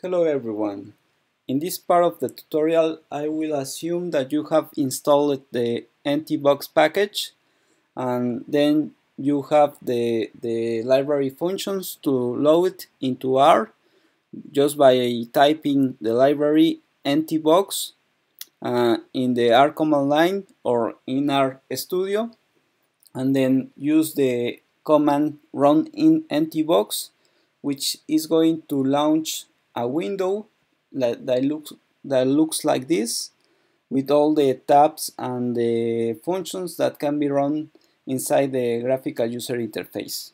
Hello everyone. In this part of the tutorial I will assume that you have installed the NTBox package and then you have the, the library functions to load into R just by typing the library NTBox uh, in the R command line or in R Studio and then use the command run in NTBox which is going to launch a window that, that looks that looks like this with all the tabs and the functions that can be run inside the graphical user interface.